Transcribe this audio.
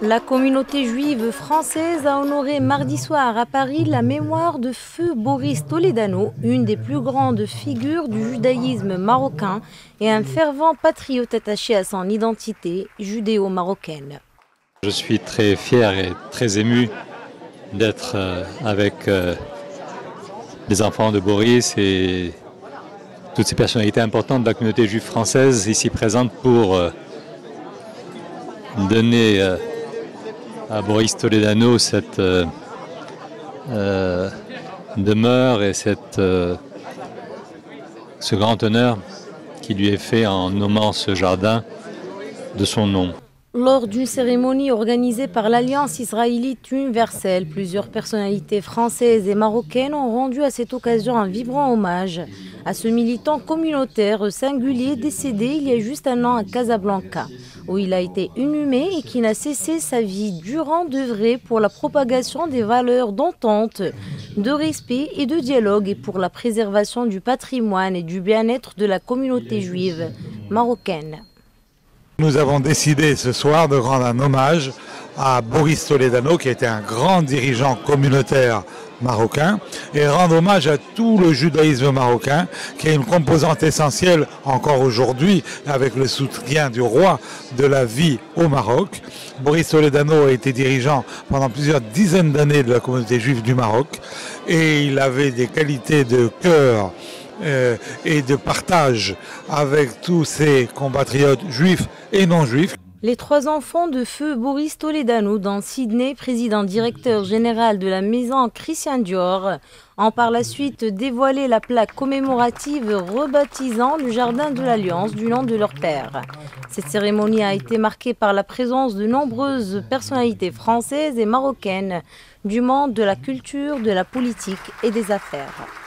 La communauté juive française a honoré mardi soir à Paris la mémoire de feu Boris Toledano, une des plus grandes figures du judaïsme marocain et un fervent patriote attaché à son identité judéo-marocaine. Je suis très fier et très ému d'être euh, avec euh, les enfants de Boris et toutes ces personnalités importantes de la communauté juive française ici présentes pour euh, donner à Boris Toledano cette euh, euh, demeure et euh, ce grand honneur qui lui est fait en nommant ce jardin de son nom. Lors d'une cérémonie organisée par l'Alliance israélite universelle, plusieurs personnalités françaises et marocaines ont rendu à cette occasion un vibrant hommage à ce militant communautaire singulier décédé il y a juste un an à Casablanca, où il a été inhumé et qui n'a cessé sa vie durant d'œuvrer pour la propagation des valeurs d'entente, de respect et de dialogue et pour la préservation du patrimoine et du bien-être de la communauté juive marocaine. Nous avons décidé ce soir de rendre un hommage à Boris Toledano, qui était un grand dirigeant communautaire marocain, et rendre hommage à tout le judaïsme marocain, qui est une composante essentielle encore aujourd'hui, avec le soutien du roi de la vie au Maroc. Boris Toledano a été dirigeant pendant plusieurs dizaines d'années de la communauté juive du Maroc, et il avait des qualités de cœur euh, et de partage avec tous ses compatriotes juifs et non juifs. Les trois enfants de feu Boris Toledano, dans Sydney, président directeur général de la maison Christian Dior, ont par la suite dévoilé la plaque commémorative rebaptisant le Jardin de l'Alliance du nom de leur père. Cette cérémonie a été marquée par la présence de nombreuses personnalités françaises et marocaines du monde de la culture, de la politique et des affaires.